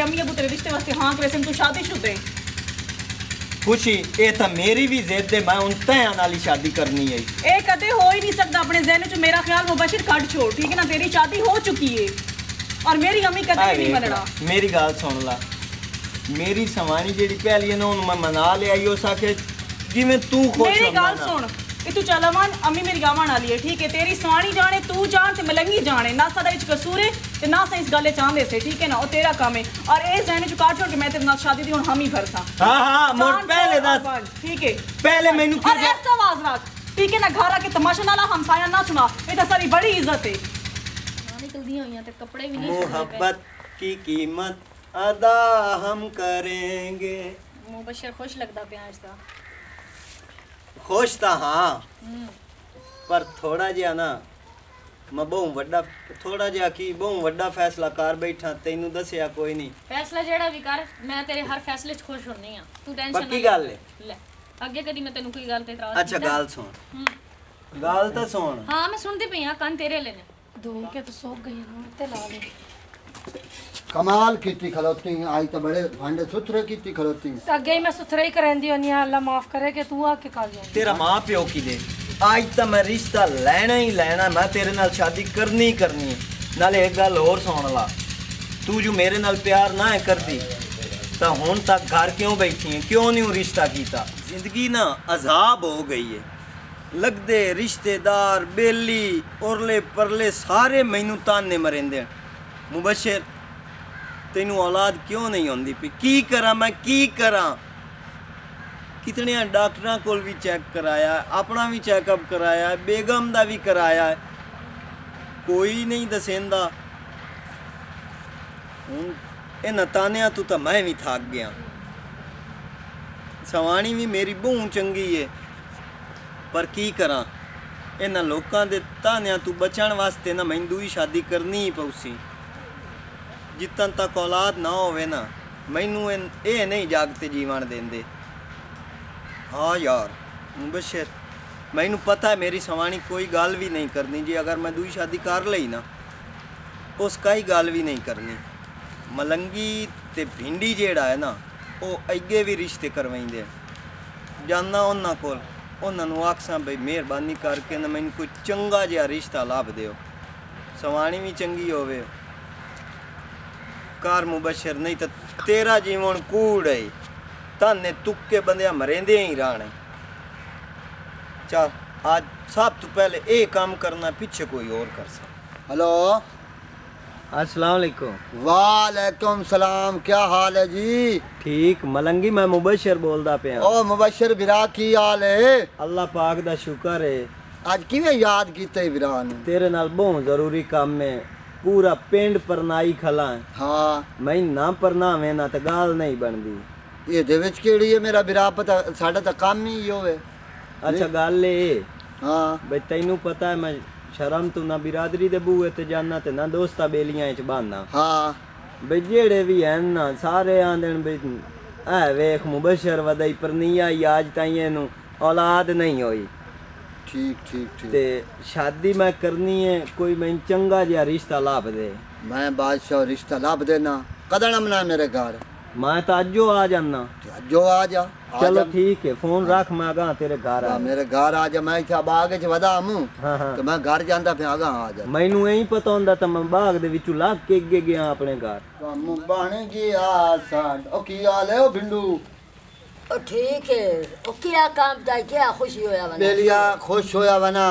ਤੇਰੇ ਅੰਮੀ ਅਬੂ ਤੇਰੇ ਰਿਸ਼ਤੇ ਵਾਸਤੇ ਹਾਂ ਕਰੇ ਸਨ ਤੂੰ ਸ਼ਾਦੀशुदा ਹੈ ਖੁਸ਼ੀ ਇਹ ਤਾਂ ਮੇਰੀ ਵੀ ਜ਼ਿੱਦ ਹੈ ਮੈਂ ਹੁਣ ਨਾਲ ਹੀ ਸ਼ਾਦੀ ਕਰਨੀ ਹੈ ਇਹ ਕਦੇ ਹੋ ਹੀ ਨਹੀਂ ਸਕਦਾ ਆਪਣੇ ਜ਼ਿਹਨ ਚ ਮੇਰਾ ਖਿਆਲ ਮੁਬਸ਼ਰ ਕੱਢ ਛੋੜ ਠੀਕ ਹੈ ਨਾ? ਤੇਰੀ ਸ਼ਾਦੀ ਹੋ ਚੁੱਕੀ ਹੈ ਔਰ ਮੇਰੀ ਅੰਮੀ ਕਦੇ ਵੀ ਨਹੀਂ ਮੰਨਣਾ। ਮੇਰੀ ਗੱਲ ਸੁਣ ਲਾ ਮੇਰੀ ਸਵਾਣੀ ਜਿਹੜੀ ਪਹਿਲੀ ਨਾ ਉਹਨੂੰ ਮੈਂ ਮਨਾ ਲਿਆ ਈ ਉਸ ਆਖੇ ਜਿਵੇਂ ਤੂੰ ਖੁਸ਼ ਮੇਰੀ ਗੱਲ। ਸੁਣ ਇਹ ਤੂੰ ਚੱਲ ਅਮਨ ਅੰਮੀ ਮੇਰੀ ਗਾਵਾਂ ਵਾਲੀ ਹੈ ਠੀਕ ਹੈ ਤੇਰੀ ਸਵਾਣੀ ਜਾਣੇ ਤੂੰ ਜਾਣ ਤੇ ਮਲੰਗੀ ਜਾਣੇ ਨਾ ਸਾਡਾ ਵਿੱਚ ਕਸੂਰ ਹੈ ਤੇ ਨਾ ਸਾ ਇਸ ਗੱਲੇ ਚਾਹੁੰਦੇ ਸੇ ਠੀਕ ਹੈ ਨਾ ਉਹ ਤੇਰਾ ਕੰਮ ਹੈ ਔਰ ਇਹ ਜ਼ਹਿਨ ਚ ਕੱਢ ਛੋੜ ਕੇ ਮੈਂ ਤੇਰੇ ਨਾਲ ਸ਼ਾਦੀ ਦੀ ਹੁਣ ਹਮ ਹੀ ਭਰਸਾਂ ਹਾਂ ਹਾਂ ਮੋਰ ਜਾਨ ਪਹਿਲੇ ਛੋੜ ਦੱਸ ਆਵਾਜ਼, ਠੀਕ ਹੈ ਪਹਿਲੇ ਮੈਨੂੰ और ਕੀ ऐसा आवाज रख ठीक है ना घर आके तमाशा ना ला हमसाया ना सुना ये तो सारी बड़ी इज्जत है ਨਾ ਨਿਕਲਦੀਆਂ ਹੋਈਆਂ ਤੇ ਕੱਪੜੇ ਵੀ ਨਹੀਂ ਸੁੱਕਦੇ ਪਏ। मोहब्बत की कीमत अदा हम करेंगे ਮੁਬਸ਼ਰ ਖੁਸ਼ ਲੱਗਦਾ ਪਿਆ ਅੱਜ ਖੁਸ਼ ਤਾਂ ਹਾਂ। ਪਰ ਥੋੜਾ ਜਿਹਾ ਨਾ ਮੈਂ ਬਹੁਤ ਵੱਡਾ ਥੋੜਾ ਜਿਹਾ ਕੀ ਬਹੁਤ ਵੱਡਾ ਫੈਸਲਾ ਕਰ ਬੈਠਾ ਤੈਨੂੰ ਦੱਸਿਆ ਕੋਈ ਨਹੀਂ। ਫੈਸਲਾ ਜਿਹੜਾ ਵੀ ਕਰ ਮੈਂ ਤੇਰੇ ਹਰ ਫੈਸਲੇ 'ਚ ਖੁਸ਼ ਹੁੰਨੀ ਆ ਤੂੰ ਟੈਨਸ਼ਨ ਨਾ ਪੱਕੀ ਗੱਲ ਲੈ ਅੱਗੇ ਕਦੀ ਮੈਂ ਤੈਨੂੰ ਕੋਈ ਗੱਲ ਤੇ ਇਤਰਾਜ਼ ਅੱਛਾ ਗੱਲ ਸੁਣ। ਗੱਲ ਤਾਂ ਸੁਣ। ਹਾਂ ਮੈਂ ਸੁਣਦੀ ਪਈ ਆ ਕੰਨ ਤੇਰੇ ਲੈਨੇ ਦੋ ਕੇ ਤਾਂ ਸੌ ਗਈ ਨੂੰ ਤੇ ਲਾ ਲੈ ਕਮਾਲ ਕੀਤੀ ਖਲੋਤੀ ਅੱਜ ਤਾਂ ਬੜੇ ਭਾਂਡੇ ਸੁਥਰੇ ਕੀਤੀ ਖਲੋਤੀ। ਤਾਂ ਅੱਗੇ ਮੈਂ ਸੁਥਰੇ ਹੀ ਕਰੈਂਦੀ ਹੁੰਨੀ ਆ ਅੱਲਾ ਮਾਫ ਕਰੇ ਕਿ ਤੂੰ ਆ ਕੇ ਕਰ ਜਾ ਤੇਰਾ ਮਾਂ ਪਿਓ ਕੀ ਦੇ ਅੱਜ ਤਾਂ ਮੈਂ ਰਿਸ਼ਤਾ ਲੈਣਾ ਹੀ ਲੈਣਾ ਮੈਂ ਤੇਰੇ ਨਾਲ ਸ਼ਾਦੀ ਕਰਨੀ ਕਰਨੀ ਨਾਲੇ ਇੱਕ ਗੱਲ ਹੋਰ ਸੁਣ ਲਾ ਤੂੰ ਜੋ ਮੇਰੇ ਨਾਲ ਪਿਆਰ ਨਾ ਕਰਦੀ ਤਾਂ ਹੁਣ ਤੱਕ ਘਰ ਕਿਉਂ ਬੈਠੀ ਹੈ? ਕਿਉਂ ਨਹੀਂ ਉਹ ਰਿਸ਼ਤਾ ਕੀਤਾ? ਜ਼ਿੰਦਗੀ ਨਾ ਅਜ਼ਾਬ ਹੋ ਗਈ ਹੈ। ਲੱਗਦੇ ਰਿਸ਼ਤੇਦਾਰ ਬੇਲੀ ਔਰਲੇ ਪਰਲੇ ਸਾਰੇ ਮੈਨੂੰ ਤਾਨੇ ਮਰਿੰਦੇ ਮੁਬਸ਼ਰ ਤੈਨੂੰ ਔਲਾਦ ਕਿਉਂ ਨਹੀਂ ਹੁੰਦੀ ਪਈ? ਕੀ ਕਰਾਂ ਮੈਂ? ਕੀ ਕਰਾਂ? ਕਿਤਨਿਆਂ ਡਾਕਟਰਾਂ ਕੋਲ ਵੀ ਚੈੱਕ ਕਰਾਇਆ, ਆਪਣਾ ਵੀ ਚੈੱਕਅਪ ਕਰਾਇਆ, ਬੇਗਮ ਦਾ ਵੀ ਕਰਾਇਆ। ਕੋਈ ਨਹੀਂ ਦਸੇਂਦਾ ਹੁਣ ਇਹਨਾਂ ਤਾਨਿਆਂ ਤੋਂ ਤਾਂ ਮੈਂ ਵੀ ਥੱਕ ਗਿਆ। ਸਵਾਣੀ ਵੀ ਮੇਰੀ ਬਹੁ ਚੰਗੀ ਏ। ਪਰ ਕੀ ਕਰਾਂ? ਇਹਨਾਂ ਲੋਕਾਂ ਦੇ ਤਾਨਿਆਂ ਤੋਂ ਬਚਣ ਵਾਸਤੇ ਨਾ ਮੈਨੂੰ ਹੀ ਸ਼ਾਦੀ ਕਰਨੀ ਹੀ ਪਊਸੀ ਜਿੱਤਨ ਤੱਕ ਔਲਾਦ ਨਾ ਹੋਵੇ ਨਾ, ਮੈਨੂੰ ਇਹ ਇਹ ਨਹੀਂ ਜਾਗਤੇ ਜੀਵਨ ਦਿੰਦੇ। ਹਾਂ ਯਾਰ ਮੁਬਸ਼ਰ ਮੈਨੂੰ ਪਤਾ ਮੇਰੀ ਸਵਾਣੀ ਕੋਈ ਗੱਲ ਵੀ ਨਹੀਂ ਕਰਨੀ, ਜੀ ਅਗਰ ਮੈਂ ਦੂਜੀ ਸ਼ਾਦੀ ਕਰ ਲਈ ਨਾ, ਉਸ ਕਾਈ ਗੱਲ ਵੀ ਨਹੀਂ ਕਰਨੀ। ਮਲੰਗੀ ਤੇ ਭਿੰਡੀ ਜਿਹੜਾ ਹੈ ਨਾ, ਉਹ ਅੱਗੇ ਵੀ ਰਿਸ਼ਤੇ ਕਰਵਾਉਂਦੇ ਆ। ਜਾਨਾ ਉਹਨਾਂ ਕੋਲ, ਉਹਨਾਂ ਨੂੰ ਆਖਸਾਂ ਬਈ ਮਿਹਰਬਾਨੀ ਕਰਕੇ ਨਾ ਮੈਨੂੰ ਕੋਈ ਚੰਗਾ ਜਿਹਾ ਰਿਸ਼ਤਾ ਲੱਭ ਦਿਓ। ਸਵਾਣੀ ਵੀ ਚੰਗੀ ਹੋਵੇ। ਕਾਰ ਮੁਬਸ਼ਰ ਨਹੀਂ ਤਾਂ ਤੇਰਾ ਜੀਵਨ ਕੂੜ ਹੈ ਤਾਨੇ ਤੁੱਕੇ ਬੰਦਿਆਂ ਮਰੇਂਦੇ ਹੀ ਰਹਿਣਾ ਚਲ ਅੱਜ ਸਭ ਤੋਂ ਪਹਿਲੇ ਇਹ ਕੰਮ ਕਰਨਾ ਪਿੱਛੇ ਕੋਈ ਹੋਰ ਕਰ ਸਕਦਾ हेलो अस्सलाम वालेकुम वालेकुम सलाम क्या हाल है जी ਠੀਕ ਮਲੰਗੀ ਮੈਂ ਮੁਬਸ਼ਰ ਬੋਲਦਾ ਪਿਆ ओ मुबशर बिरा की हाल है ਅੱਲਾਹ ਪਾਕ ਦਾ ਸ਼ੁਕਰ ਹੈ आज किवें याद कीते बिरा ने ਤੇਰੇ ਨਾਲ ਬਹੁਤ ਜ਼ਰੂਰੀ ਕੰਮ ਹੈ ਪੂਰਾ ਪਿੰਡ ਪਰਨਾਈ ਖਲਾ ਹੈ। ਮੈਂ ਨਾ ਪਰਨਾਵੇਂ ਨਾ ਤਾਂ ਗੱਲ ਨਹੀਂ ਬਣਦੀ। ਇਹਦੇ ਵਿੱਚ ਕਿਹੜੀ ਹੈ? ਮੇਰਾ ਬਿਰਾ ਪਤਾ ਸਾਡਾ ਤਾਂ ਕੰਮ ਹੀ ਹੋਵੇ। ਅੱਛਾ ਗੱਲ ਇਹ। ਹਾਂ। ਬਈ ਤੈਨੂੰ ਪਤਾ ਹੈ ਮੈਂ ਸ਼ਰਮ ਤੋਂ ਨਾ ਬਿਰਾਦਰੀ ਦੇ ਬੂਏ ਤੇ ਜਾਣਾ ਤੇ ਨਾ ਦੋਸਤਾਂ ਬੇਲੀਆਂ ਚ ਬਾਨਾ। ਹਾਂ। ਬਈ ਜਿਹੜੇ ਵੀ ਹਨ ਨਾ ਸਾਰੇ ਆਂਦਣ ਬਈ ਐ ਵੇਖ ਮੁਬਸ਼ਰ ਵਦਈ ਪਰਨੀਆ ਹੀ ਅੱਜ ਤਾਈਂ ਇਹਨੂੰ ਔਲਾਦ ਨਹੀਂ ਹੋਈ। ਠੀਕ ਠੀਕ ਠੀਕ। ਤੇ ਸ਼ਾਦੀ ਮੈਂ ਕਰਨੀ ਹੈ ਕੋਈ ਮੈਨੂੰ ਚੰਗਾ ਜਿਹਾ ਰਿਸ਼ਤਾ ਲੱਭ ਦੇ ਮੈਂ ਬਾਦਸ਼ਾਹ ਰਿਸ਼ਤਾ ਲੱਭ ਦੇਣਾ ਕਦਣ ਆਮਨਾ ਮੇਰੇ ਘਰ। ਮੈਂ ਤਾਂ ਅੱਜੋ ਆ ਜਾਨਾ ਜੋ ਆ ਜਾ ਚਲੋ ਠੀਕ ਹੈ ਫੋਨ ਰੱਖ ਮੈਂ ਗਾ ਤੇਰੇ ਘਰ ਆ ਮੇਰੇ ਘਰ ਆ ਜਾ ਮੈਂ ਇੱਥੇ ਬਾਗ ਚ ਵਦਾ ਮੂੰ ਹਾਂ ਤੇ ਮੈਂ ਘਰ ਜਾਂਦਾ ਪਿਆ ਗਾ ਆ ਜਾ। ਮੈਨੂੰ ਐਂ ਪਤਾ ਹੁੰਦਾ ਤਾਂ ਮੈਂ ਬਾਗ ਦੇ ਵਿੱਚੋਂ ਲੱਗ ਕੇ ਅੱਗੇ ਗਿਆ ਆਪਣੇ ਘਰ। ਕੰਮ ਬਣ ਗਿਆ ਸਾਡ ਉਹ ਕੀ ਹਾਲ ਹੈ ਉਹ ਬਿੰਦੂ ठीक है। क्या काम था? क्या खुश होया वना? बेलिया खुश होया वना।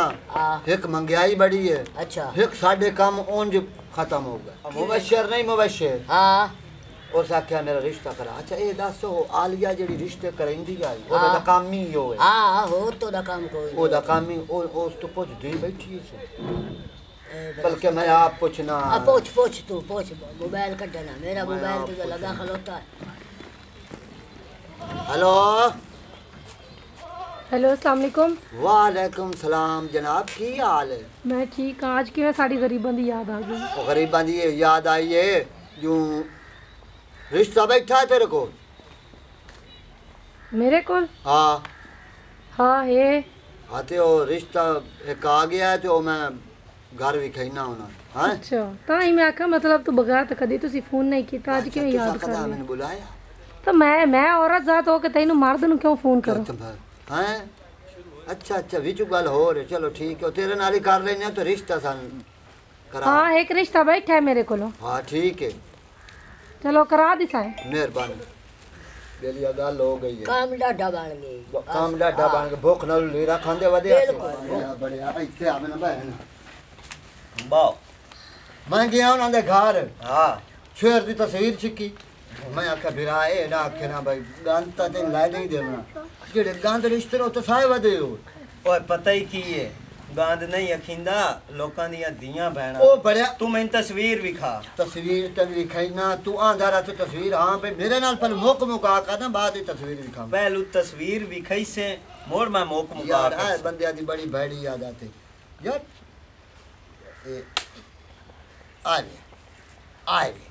एक महँगाई बड़ी है। अच्छा। एक साढ़े काम ओंज खत्म हो गया। मुबशर नहीं मुबशर। हाँ। और साख्या मेरा रिश्ता करा। अच्छा ये दस हो आलिया जेडी रिश्ते करेंदी आई हाँ। ओ दा काम ही हो। हाँ हो तो दा कोई ओ दा काम ही तो पूछ दी बैठी है बल्कि मैं आप पूछना। पूछ पूछ तू पूछ। मोबाइल कट देना मेरा मोबाइल तुझे लगा खलोता है। हेलो। हेलो असलकुम वालेकुम सलाम जनाब की हाल है? मैं ठीक आज के की सारी गरीबों की याद आ गई। गरीबों की याद आई है जो रिश्ता बैठा है तेरे को मेरे को हाँ। हाँ है। हाँ तो रिश्ता एक आ गया है तो मैं घर भी विखाइना होना। हाँ? अच्छा तां ही मैं आखा मतलब तू बगैर तो कदी तुसी फ़ोन नहीं किया आज अच्छा, क्यों याद कर मैंने बुलाया? ਤਾਂ ਮੈਂ ਮੈਂ ਔਰਤ ਜ਼ਾਤ ਹੋ ਕੇ ਤੈਨੂੰ ਮਰਦ ਨੂੰ ਕਿਉਂ ਫੋਨ ਕਰਾਂ? ਹਾਂ? ਅੱਛਾ ਅੱਛਾ ਵਿੱਚ ਗੱਲ ਹੋ ਰਹੀ ਚਲੋ ਠੀਕ ਹੈ। ਤੇਰੇ ਨਾਲ ਹੀ ਕਰ ਲੈਨੇ ਆ ਤਾਂ ਰਿਸ਼ਤਾ ਸਾਨੂੰ ਕਰਾ। ਹਾਂ ਇੱਕ ਰਿਸ਼ਤਾ ਬੈਠਾ ਹੈ ਮੇਰੇ ਕੋਲੋਂ। ਹਾਂ ਠੀਕ ਹੈ। ਚਲੋ ਕਰਾ ਦਿਸਾਏ ਮਿਹਰਬਾਨੀ। ਬੇਲੀ ਗੱਲ ਹੋ ਗਈ ਹੈ। ਕੰਮ ਡਾਢਾ ਬਣ ਗਈ ਕੰਮ ਡਾਡਾ ਬਣ ਕੇ ਭੁੱਖ ਨਾਲ ਲੀਰਾ ਖਾਂਦੇ ਵਧਿਆ ਬੜਿਆ ਬੜਿਆ। ਇੱਥੇ ਆਵੇ ਨਾ ਭੈਣ। ਬਾਓ ਮੈਂ ਗਿਆ ਉਹਨਾਂ ਦੇ ਘਰ। ਹਾਂ। ਸ਼ੇਰ ਦੀ ਤਸਵੀਰ ਛਿੱਕੀ। ਮੈਂ ਆਖਿਆ ਵੀਰਾ ਇਹ ਨਾ ਆਖੇ ਨਾ ਭਾਈ ਗੰਦ ਤਾਂ ਤੇ ਲੈ ਨਹੀਂ ਦੇਣਾ ਜਿਹੜੇ ਗੰਦ ਰਿਸ਼ਤੇ ਉਹ ਤਾਂ ਸਾਰੇ ਵਧੇ ਹੋ ਓਏ ਪਤਾ ਹੀ ਕੀ ਏ ਗੰਦ ਨਹੀਂ ਅਖਿੰਦਾ ਲੋਕਾਂ ਦੀਆਂ ਧੀਆਂ ਬਹਿਣਾ ਉਹ ਬੜਿਆ ਤੂੰ ਮੈਨੂੰ ਤਸਵੀਰ ਵਿਖਾ ਤਸਵੀਰ ਤੇ ਵਿਖਾਈ ਨਾ ਤੂੰ ਆਂਦਾ ਰਾ ਤੂੰ ਤਸਵੀਰ ਹਾਂ ਭਈ ਮੇਰੇ ਨਾਲ ਪਰ ਮੁੱਕ ਮੁਕਾ ਕਰ ਨਾ ਬਾਅਦ ਦੀ ਤਸਵੀਰ ਵਿਖਾ ਪਹਿਲੂ ਤਸਵੀਰ ਵਿਖਾਈ ਸੇ ਮੋੜ ਮੈਂ ਮੋਕ ਮੁਕਾ ਯਾਰ ਕਰ ਇਹ ਬੰਦਿਆਂ ਦੀ ਬੜੀ ਭੈੜੀ ਆਦਤ ਹੈ ਯਾਰ ਇਹ ਆ ਰੇ ਆ ਰੇ